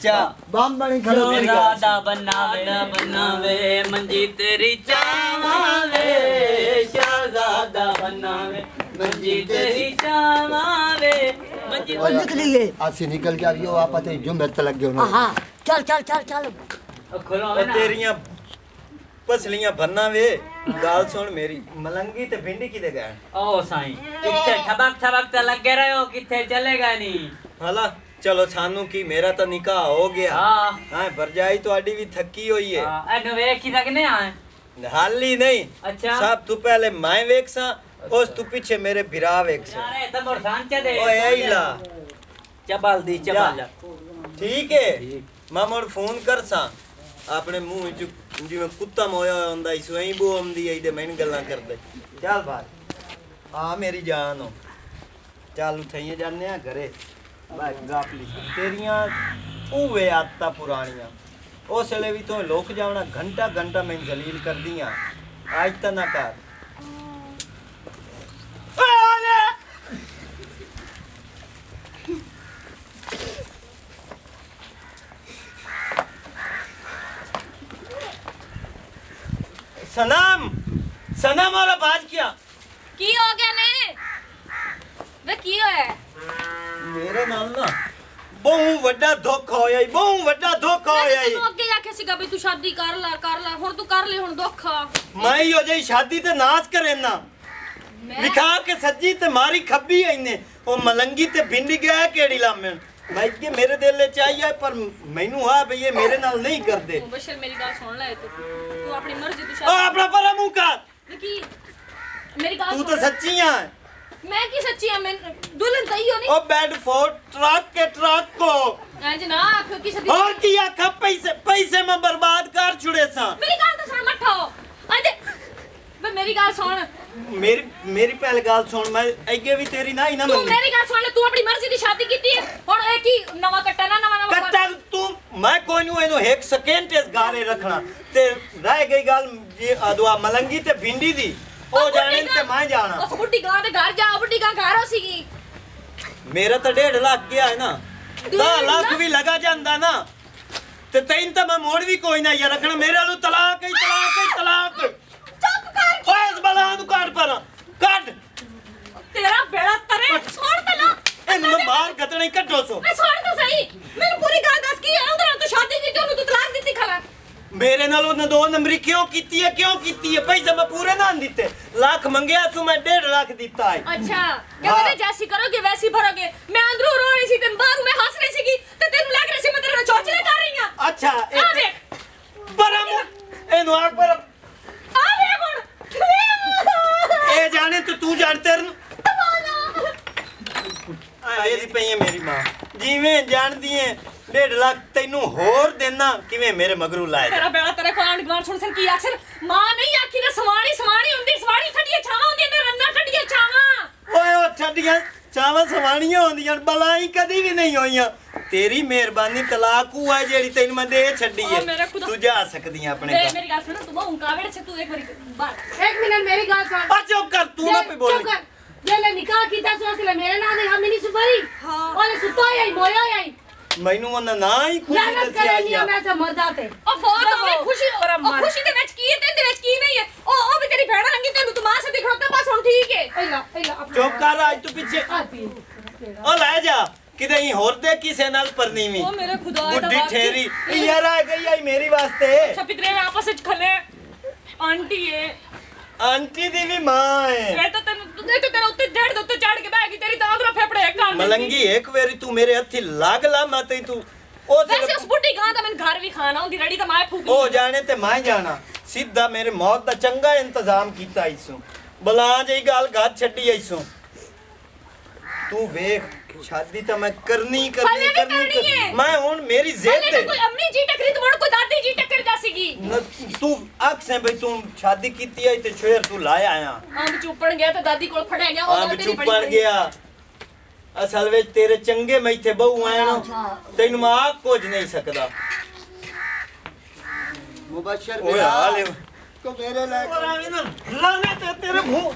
ਚਾ ਬਾਂਬਣੀ ਖੜੋ ਮੇਰੀ ਗੱਲ ਦਾ ਬਣਾਵੇ ਦਾ ਬਣਾਵੇ। ਮੰਜੀ ਤੇਰੀ ਚਾਵਾਵੇ ਸ਼ਹਜ਼ਾਦਾ ਬਣਾਵੇ। ਮੰਜੀ ਤੇਰੀ ਚਾਵਾਵੇ ਮੰਜੀ ਉਹ ਨਿਕਲੀਏ। ਅਸੀਂ ਨਿਕਲ ਕੇ ਆਈਓ ਆਪਾਂ ਤੇ ਜੁਮਰ ਤੇ ਲੱਗੇ ਹੋਣਾ। ਹਾਂ ਚੱਲ ਚੱਲ ਚੱਲ ਚੱਲ। ਤੇਰੀਆਂ ਪਸਲੀਆਂ ਬੰਨਾ ਵੇ। ਗੱਲ ਸੁਣ ਮੇਰੀ ਮਲੰਗੀ ਤੇ ਭਿੰਡੀ ਕਿਤੇ ਗਏ? ਓ ਸਾਈਂ ਕਿੱਥੇ ਠਬਕ ਠਬਕ ਤੇ ਲੱਗੇ ਰਹੋ ਕਿੱਥੇ ਚਲੇਗਾ ਨਹੀਂ ਹਲਾ ਚਲੋ ਸਾਨੂੰ ਕੀ ਮੇਰਾ ਤਾਂ ਨਿਕਾਹ ਹੋ ਗਿਆ। ਹਾਂ। ਹਾਂ ਵਰਜਾਈ ਤੁਹਾਡੀ ਵੀ ਥੱਕੀ ਹੋਈ ਹੈ ਹਾਂ ਇਹਨੂੰ ਵੇਖ ਹੀ ਸਕਨੇ ਆ ਹਾਲੀ ਨਹੀਂ। ਅੱਛਾ। ਸਭ ਤੋਂ ਪਹਿਲੇ ਮੈਂ ਵੇਖਸਾਂ ਉਸ ਤੋਂ ਪਿੱਛੇ ਮੇਰੇ ਭਰਾ ਵੇਖਸਾਂ ਯਾਰ ਇਹ ਤਾਂ ਮਰਸਾਂ ਚ ਦੇ ਓਏ ਇਲਾ ਚਬਲ ਦੀ ਚਬਲ। ਠੀਕ ਹੈ ਮੈਂ ਮੋੜ ਫੋਨ ਕਰਸਾਂ ਆਪਣੇ ਮੂੰਹ ਵਿੱਚ ਜਿਵੇਂ ਕੁੱਤਾ ਮੋਇਆ ਹੋਇਆ ਹੁੰਦਾ ਇਸ ਵਹੀਂ ਬੋ ਆਉਂਦੀ ਐ ਤੇ ਮੈਨੂੰ ਗੱਲਾਂ ਕਰਦੇ। ਚੱਲ ਬਾਹਰ। ਆ ਮੇਰੀ ਜਾਨ ਹੋ ਚੱਲ ਉਠਾਈਏ, ਜਾਂਦੇ ਆ ਘਰੇ। ਬਾਈ ਗਾਪਲੀ ਤੇਰੀਆਂ ਉਹਵੇ ਆਦਤਾਂ ਪੁਰਾਣੀਆਂ। ਉਸ ਵੇਲੇ ਵੀ ਤੂੰ ਲੋਕ ਜਾਵਣਾ ਘੰਟਾ ਘੰਟਾ ਮੈਂ ਜ਼ਲੀਲ ਕਰਦੀਆਂ ਅੱਜ ਤਾਂ ਨਾ ਕਰ। ਸਨਾ ਮੌਲਾ ਬਾਜ ਕੀਆ? ਕੀ ਹੋ ਗਿਆ ਨੇ? ਵੇ ਕੀ ਹੋਇਆ? ਮੇਰੇ ਨਾਲ ਨਾ ਬਹੁ ਵੱਡਾ ਦੁੱਖ ਹੋਇਆ ਈ ਬਹੁ ਵੱਡਾ ਦੁੱਖ ਹੋਇਆ ਈ ਤੂੰ ਅੱਗੇ ਆਖਿਆ ਸੀਗਾ ਵੀ ਤੂੰ ਸ਼ਾਦੀ ਕਰ ਲੈ ਕਰ ਲੈ ਹੁਣ ਤੂੰ ਕਰ ਲੈ ਹੁਣ ਦੁੱਖ ਆ। ਮੈਂ ਹੀ ਹੋ ਜਾਈ ਸ਼ਾਦੀ ਤੇ ਨਾਸ ਕਰੇ ਵਿਖਾ ਕੇ ਸੱਜੀ ਤੇ ਮਾਰੀ ਖੱਬੀ ਐਨੇ ਉਹ ਮਲੰਗੀ ਤੇ ਬਿੰਡ ਗਿਆ ਕਿਹੜੀ ਲਾਮਣ? ਮੈਂ ਕਿ ਮੇਰੇ ਦਿਲ ਲੈ ਚਾਹੀਏ ਪਰ ਮੈਨੂੰ ਆ ਬਈ ਇਹ ਮੇਰੇ ਨਾਲ ਨਹੀਂ ਕਰਦੇ। ਬਸ਼ਰ ਮੇਰੀ ਗੱਲ ਸੁਣ ਲੈ ਤੂੰ। ਤੂੰ ਆਪਣੀ ਮਰਜ਼ੀ ਤੂੰ ਸ਼ਾਦੀ ਆਪਣਾ ਪਰਾ ਮੂੰਹ ਕਰ। तू तो सच्ची है। मैं की सच्ची है मैं दुल्हन सही हो नहीं? ओ बैड फॉर ट्रक के ट्रक को। हाँ जी ना जनाब की सच्ची और की आखा पैसे पैसे में बर्बाद कर छुड़े सा। मेरी गाल तो सुन मत हो अरे ਵੇ ਮੇਰੀ ਗੱਲ ਸੁਣ। ਮੇਰੀ ਮੇਰੀ ਪਹਿਲ ਗੱਲ ਸੁਣ ਮੈਂ ਅੱਗੇ ਵੀ ਤੇਰੀ ਨਾ ਹੀ ਨਾ ਤੂੰ ਮੇਰੀ ਗੱਲ ਸੁਣ ਲੈ ਤੂੰ ਆਪਣੀ ਮਰਜ਼ੀ ਦੀ ਸ਼ਾਦੀ ਕੀਤੀ ਹੈ। ਹੁਣ ਇਹ ਕੀ ਨਵਾਂ ਕੱਟਾ ਨਾ ਨਵਾਂ ਨਵਾਂ ਕੱਟਾ ਤੂੰ ਮੈਂ ਕੋਈ ਨੂੰ ਇਹਨੂੰ ਇੱਕ ਸਕਿੰਟ ਇਸ ਗਾਰੇ ਰੱਖਣਾ। ਤੇ ਰਹਿ ਗਈ ਗੱਲ ਜੇ ਅਦਵਾ ਮਲੰਗੀ ਤੇ ਭਿੰਡੀ ਦੀ। ਉਹ ਜਾਣੇ ਤੇ ਮੈਂ ਜਾਣਾ। ਉਸ ਬੁੱਢੀ ਗਾਂ ਦੇ ਘਰ ਜਾ ਬੁੱਢੀ ਗਾਂ ਘਰ ਹੋ ਸੀਗੀ। ਮੇਰਾ ਤਾਂ ਡੇਢ ਲੱਖ ਗਿਆ ਹੈ ਨਾ। 10 ਲੱਖ ਵੀ ਲਗਾ ਜਾਂਦਾ ਨਾ। ਤੇ ਤੈਨੂੰ ਤਾਂ ਮੈਂ ਮੋੜ ਵੀ ਕੋਈ ਨਾ ਯਾਰ ਰੱਖਣਾ। ਮੇਰੇ ਵੱਲੋਂ ਤਲਾਕ ਹੀ ਤਲਾਕ ਹੀ ਤਲਾਕ। ਬਾਲਾਂ ਨੂੰ ਕੱਢ ਪਰਾਂ ਕੱਢ। ਤੇਰਾ ਬੇੜਾ ਤਰੇ ਛੋੜ ਤਲਾ ਇਹਨੂੰ ਮੈਂ ਬਾਹਰ ਕੱਢੋ ਸੋ। ਮੈਂ ਛੋੜ ਤੂੰ ਸਹੀ। ਮੈਨੂੰ ਪੂਰੀ ਗੱਲ ਦੱਸ ਕੀ ਹੈ ਉਹਦੇ ਨਾਲ ਸ਼ਾਦੀ ਕੀਤੀ ਉਹਨੂੰ ਤੂੰ ਤਲਾਕ ਦਿੱਤੀ ਖਲਾ। ਮੇਰੇ ਨਾਲ ਉਹਨੇ ਦੋ ਨੰਬਰੀ ਕਿਉਂ ਕੀਤੀ ਹੈ ਕਿਉਂ ਕੀਤੀ ਹੈ? ਪੈਸੇ ਮੈਂ ਪੂਰੇ ਨਾ ਦਿੱਤੇ। ਲੱਖ ਮੰਗਿਆ ਸੋ ਮੈਂ ਡੇਢ ਲੱਖ ਦਿੱਤਾ ਹੈ। ਅੱਛਾ। ਕਹਿੰਦੇ ਜੈਸੀ ਕਰੋਗੇ ਵੈਸੀ ਭਰੋਗੇ? ਮੈਂ ਅੰਦਰੋਂ ਰੋ ਰਹੀ ਸੀ ਤੇ ਬਾਹਰੋਂ ਮੈਂ ਹੱਸ ਰਹੀ ਸੀਗੀ ਤੇ ਤੈਨੂੰ ਲੱਗ ਰਿਹਾ ਸੀ ਮੈਂ ਤੇਰੇ ਨਾਲ ਚੌਚਲੇ ਕਰ ਰਹੀ ਆ ਅੱਛਾ ਇਹ ਪਰ ਇਹਨੂੰ ਆਖ ਰਹੀ ਹੈ ਮੇਰੀ ਮਾਂ। ਜਿਵੇਂ ਜਾਣਦੀ ਹੈ 1.5 ਲੱਖ ਤੈਨੂੰ ਹੋਰ ਦੇਣਾ ਕਿਵੇਂ ਮੇਰੇ ਮਗਰੂ ਲਾਇਆ ਤੇਰਾ ਬੇੜਾ ਤੇਰੇ ਕੋਲ ਆਂਢ ਗੁਆਂਢ ਸੁਣ ਸਰ ਕੀ ਆਖਰ ਮਾਂ ਨਹੀਂ ਆਖੀ ਨਾ ਸਵਾਣੀ ਸਵਾਣੀ ਹੁੰਦੀ ਸਵਾਣੀ ਠੱਡੀਆਂ ਛਾਵਾਂ ਹੁੰਦੀਆਂ ਨੇ ਰੰਨਾ ਠੱਡੀਆਂ ਛਾਵਾਂ। ਓਏ ਉਹ ਠੱਡੀਆਂ ਛਾਵਾਂ ਸਵਾਣੀਆਂ ਹੁੰਦੀਆਂ ਬਲਾਈ ਕਦੀ ਵੀ ਨਹੀਂ ਹੋਈਆਂ। ਤੇਰੀ ਮਿਹਰਬਾਨੀ ਤਲਾਕ ਉਹ ਹੈ ਜਿਹੜੀ ਤੈਨੂੰ ਮੈਂ ਦੇ ਛੱਡੀ ਹੈ। ਤੂੰ ਜਾ ਸਕਦੀ ਆ ਆਪਣੇ ਘਰ। ਮੇਰੀ ਗੱਲ ਸੁਣ ਤੂੰ ਉਹ ਕਾਵੜ ਛੇ ਤੂੰ ਇੱਕ ਵਾਰੀ ਇੱਕ ਮਿੰਟ ਮੇਰੀ ਗੱਲ ਸੁਣ। ਚੁੱਪ ਕਰ ਤੂੰ ਨਾ ਪਈ ਬੋਲ। ਚੁੱਪ ਕਰ। ਵੇਲੇ ਨਿਕਾਹ ਕੀਤਾ ਸੀ ਉਸਲੇ ਮੇਰੇ ਨਾਲ ਦੇ ਹਮੇ ਨਹੀਂ ਸੁਪਰੀ ਹਾਂ। ਉਹਨੇ ਸੁਤੋਇਆ ਹੀ ਮੋਇਆ ਹੀ। ਮੈਨੂੰ ਉਹਨਾਂ ਨਾ ਹੀ ਖੁਸ਼ੀ ਲੱਗ ਰਹੀ ਆ। ਮੈਂ ਤਾਂ ਮਰਦਾ ਤੇ। ਉਹ ਫੋਨ ਹੋਵੇ ਖੁਸ਼ੀ ਹੋ ਰਹਾ ਮਰ ਖੁਸ਼ੀ ਦੇ ਵਿੱਚ ਕੀ ਹੈ ਤੇ ਦੇ ਵਿੱਚ ਕੀ ਨਹੀਂ ਹੈ? ਉਹ ਉਹ ਵੀ ਤੇਰੀ ਭੈਣ ਰੰਗੀ ਤੈਨੂੰ ਤਮਾਸ਼ਾ ਮਾਂ ਸੇ ਦਿਖਣਾ ਤਾਂ ਬਸ ਹੁਣ ਠੀਕ ਹੈ। ਪਹਿਲਾਂ ਪਹਿਲਾਂ ਚੁੱਪ ਕਰ ਅੱਜ ਤੂੰ ਪਿੱਛੇ। ਉਹ ਲੈ ਜਾ ਕਿਤੇ ਹੀ ਹੋਰ ਦੇ ਕਿਸੇ ਨਾਲ ਪਰਨੀਵੀਂ ਉਹ ਮੇਰੇ ਖੁਦਾ ਦਾ ਬੁੱਢੀ ਠੇਰੀ ਯਾਰ ਆ ਗਈ ਆਈ ਮੇਰੀ ਵਾਸਤੇ। ਅੱਛਾ ਪਿਤਰੇ ਆਪਸ ਵਿੱਚ ਖਲੇ ਆਂਟੀ ਏ ਆਂਟੀ ਦੀ ਵੀ ਮਾਂ ਹੈ ਇਹ ਤਾਂ ਤੈਨੂੰ ਇਹ ਤਾਂ ਤੇਰੇ ਉੱਤੇ ਜੜ ਦੇ ਉੱਤੇ ਚੜ ਕੇ ਬਹਿ ਗਈ ਤੇਰੀ ਤਾਂ ਅਗਰ ਫੇਫੜੇ ਕੰਮ ਮਲੰਗੀ ਇੱਕ ਵਾਰੀ ਤੂੰ ਮੇਰੇ ਹੱਥੀ ਲੱਗ ਲਾ ਮੈਂ ਤੇ ਤੂੰ। ਉਸ ਵੈਸੇ ਉਸ ਬੁੱਢੀ ਗਾਂ ਦਾ ਮੈਨੂੰ ਘਰ ਵੀ ਖਾਣਾ ਹੁੰਦੀ ਰੜੀ ਤਾਂ ਮੈਂ ਫੂਕੀ ਉਹ ਜਾਣੇ ਤੇ ਮੈਂ ਜਾਣਾ। ਸਿੱਧਾ ਮੇਰੇ ਮੌਤ ਦਾ ਚੰਗਾ ਇੰਤਜ਼ਾਮ ਕੀਤਾ ਇਸੋਂ ਬਲਾ ਜਈ ਗੱਲ ਗੱਜ ਛੱਡੀ ਇਸੋਂ ਤੂੰ ਵੇਖ ਸ਼ਾਦੀ ਤਾਂ ਮੈਂ ਕਰਨੀ ਕਰਨੀ ਹਲੇ ਕਰਨੀ ਮੈਂ ਹੁਣ ਮੇਰੀ ਜ਼ਿੱਦ ਪਹਿਲੇ ਕੋਈ ਅੰਮੀ ਜੀ ਟੱਕਰੀ ਤੇ ਕੋਈ ਦਾਦੀ ਜੀ ਟੱਕਰਦਾ ਸੀਗੀ। ਨਾ, ਤੂੰ ਆਖਸੇ ਬਈ ਤੂੰ ਸ਼ਾਦੀ ਕੀਤੀ ਹੈ ਤੇ ਸ਼ੇਰ ਤੂੰ ਲਾਇਆ ਆ ਅੰਬ ਚੁੱਪਣ ਗਿਆ ਤਾਂ ਦਾਦੀ ਕੋਲ ਫੜਿਆ ਗਿਆ ਉਹ ਅੰਬ ਚੁੱਪਣ ਗਿਆ। ਅਸਲ ਵਿੱਚ ਤੇਰੇ ਚੰਗੇ ਮੈਂ ਇੱਥੇ ਬਹੂ ਆਣ ਤੈਨੂੰ ਮਾ ਆਪ ਕੁਝ ਨਹੀਂ ਸਕਦਾ। ਮੁਬਸ਼ਰ ਓਏ ਹਾਲੇ ਕੋ ਮੇਰੇ ਲੈ ਕੇ ਲਾਣੇ ਤੇ ਤੇਰੇ ਭੂ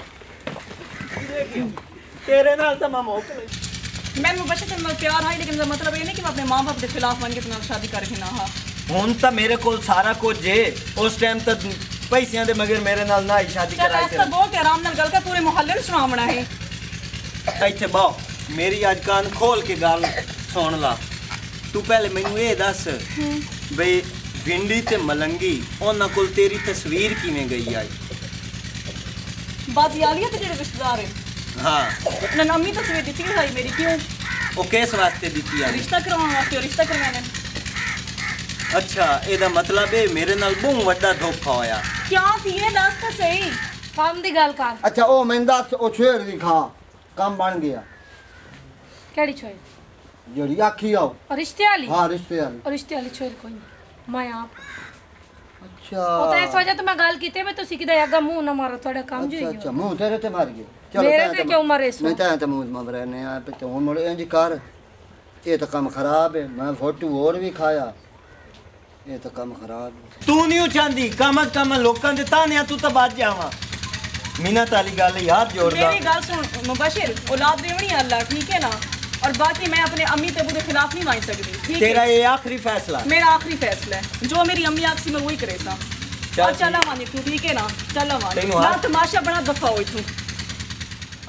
ਤੇਰੇ ਨਾਲ ਤਾਂ ਮੈਂ ਮੌਕ ਲਈ ਮੈਨੂੰ ਬੱਚੇ ਤੇ ਨਾਲ ਪਿਆਰ ਹੈ ਲੇਕਿਨ ਇਹਦਾ ਮਤਲਬ ਇਹ ਨਹੀਂ ਕਿ ਮੈਂ ਆਪਣੇ ਮਾਂ-ਬਾਪ ਦੇ ਖਿਲਾਫ ਬਣ ਕੇ ਤੇ ਨਾਲ ਸ਼ਾਦੀ ਕਰਕੇ ਨਾ ਹਾਂ। ਹੁਣ ਤਾਂ ਮੇਰੇ ਕੋਲ ਸਾਰਾ ਕੁਝ ਜੇ ਉਸ ਟਾਈਮ ਤੱਕ ਪੈਸਿਆਂ ਦੇ ਮਗਰ ਮੇਰੇ ਨਾਲ ਨਾ ਹੀ ਸ਼ਾਦੀ ਕਰਾਈ ਐਸਾ ਬਹੁਤ ਆਰਾਮ ਨਾਲ ਗੱਲ ਕਰ ਪੂਰੇ ਮੁਹੱਲੇ ਨੂੰ ਸੁਣਾਉਣਾ ਹੈ ਤੇ ਇੱਥੇ ਬਾਓ ਮੇਰੀ ਅੱਜ ਕਾਨ ਖੋਲ ਕੇ ਗੱਲ ਸੁਣ ਲਾ। ਤੂੰ ਪਹਿਲੇ ਮੈਨੂੰ ਇਹ ਦੱਸ ਬਈ ਭਿੰਡੀ ਤੇ ਮਲੰਗੀ ਉਹਨਾਂ ਕੋਲ ਤੇਰੀ ਤਸਵੀਰ ਕਿਵੇਂ ਗਈ ਆਈ? ਬਾਤ ਯਾਲੀਆ ਤੇ ਜਿਹੜੇ ਰਿਸ਼ਤੇਦਾਰ ਹੈ ਹਾਂ। ਨਾ ਅੰਮੀ ਤਸਵੀਰ ਦਿੱਤੀ ਭਾਈ ਮੇਰੀ ਕਿਉਂ? ਉਹ ਕਿਸ ਵਾਸਤੇ ਦਿੱਤੀ ਆਈ ਰਿਸ਼ਤਾ ਕਰਵਾਉਣ ਵਾਸਤੇ ਉਹ ਰਿਸ਼ਤਾ ਕਰਵਾਉਣਾ ਅੱਛਾ ਇਹਦਾ ਮਤਲਬ ਇਹ ਮੇਰੇ ਨਾਲ ਬਹੁਤ ਵੱਡਾ ਧੋਖਾ ਹੋਇਆ। ਕਿਆ ਥੀਏ ਦੱਸ ਤਾਂ ਸਹੀ। ਕੰਮ ਦੀ ਗੱਲ ਕਰ। ਅੱਛਾ ਉਹ ਮੈਨੂੰ ਦੱਸ ਉਹ ਛੇੜ ਦੀ ਖਾ ਕੰਮ ਬਣ ਗਿਆ। ਕਿਹੜੀ ਛੋਈ ਜਿਹੜੀ ਆਖੀ ਆਓ ਰਿਸ਼ਤੇ ਵਾਲੀ? ਹਾਂ ਰਿਸ਼ਤੇ ਵਾਲੀ। ਰਿਸ਼ਤੇ ਵਾਲੀ ਛੋਈ ਕੋਈ ਮੈਂ ਆਪ ਉਹ ਤਾਂ ਇਸ ਵਜ੍ਹਾ ਤੋਂ ਮੈਂ ਗੱਲ ਕੀਤੀ ਮੈਂ ਤੁਸੀਂ ਕਿਦਾ ਅੱਗਾ ਮੂੰਹ ਨਾ ਮਾਰੋ ਤੁਹਾਡਾ ਕੰਮ ਜੋ ਅੱਛਾ ਮੂੰਹ ਤੇਰੇ ਤੇ ਮਾਰ ਗਿਆ ਮੇਰੇ ਤੇ ਕਿਉਂ ਮਾਰੇ ਇਸ ਮੈਂ ਤਾਂ ਤਾਂ ਮੂੰਹ ਮਾਰ ਰਿਹਾ ਨੇ ਆ ਤੇ ਹੁਣ ਮੜ ਇੰਜ ਕਰ। ਇਹ ਤਾਂ ਕੰਮ ਖਰਾਬ ਹੈ ਮੈਂ ਫੋਟੂ ਹੋਰ ਵੀ ਖਾਇਆ। ਇਹ ਤਾਂ ਕੰਮ ਖਰਾਬ ਤੂੰ ਨਹੀਂ ਚਾਹੁੰਦੀ ਕਮ ਕੰਮ ਕਮ ਲੋਕਾਂ ਦੇ ਤਾਨਿਆਂ ਤੂੰ ਤਾਂ ਬਚ ਜਾਵਾਂ। ਮਿਹਨਤ ਵਾਲੀ ਗੱਲ ਯਾਦ ਜੋੜਦਾ। ਮੇਰੀ ਗੱਲ ਸੁਣ ਮੁਬਸ਼ਿਰ ਔਲਾਦ ਦੇਵਣੀ ਅੱਲਾ ਠੀਕ ਹੈ ਨਾ? और बाकी मैं अपने अम्मी तबू के खिलाफ नहीं मान सकती। तेरा ये आखिरी फैसला। मेरा आखिरी फैसला है। जो मेरी अम्मी आपसी में वही करे सा। और चला मानी तू ठीक है ना? चला मानी। तमाशा बड़ा दफ़ा हो तू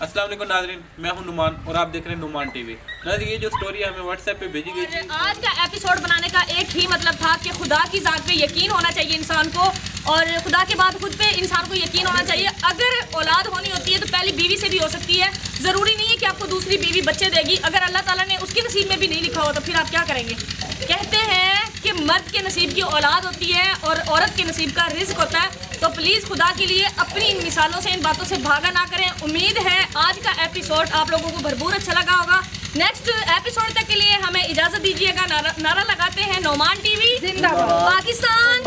असलम नाजरीन मैं हूँ नुमान और आप देख रहे हैं नुमान टीवी। नज़र ये जो स्टोरी हमें व्हाट्सएप पे भेजी गई आज का एपिसोड बनाने का एक ही मतलब था कि खुदा की जात पे यकीन होना चाहिए इंसान को। और खुदा के बाद खुद पे इंसान को यकीन होना चाहिए। अगर औलाद होनी होती है तो पहली बीवी से भी हो सकती है। ज़रूरी नहीं है कि आपको दूसरी बीवी बच्चे देगी। अगर अल्लाह ताला ने उसके नसीब में भी नहीं लिखा हो तो फिर आप क्या करेंगे? कहते हैं कि मर्द के नसीब की औलाद होती है और औरत के नसीब का रिस्क होता है। तो प्लीज़ खुदा के लिए अपनी इन मिसालों से इन बातों से भागा ना करें। उम्मीद है आज का एपिसोड आप लोगों को भरपूर अच्छा लगा होगा। नेक्स्ट एपिसोड तक के लिए हमें इजाज़त दीजिएगा। नारा, नारा लगाते हैं नोमान टीवी। जिंदाबाद। पाकिस्तान।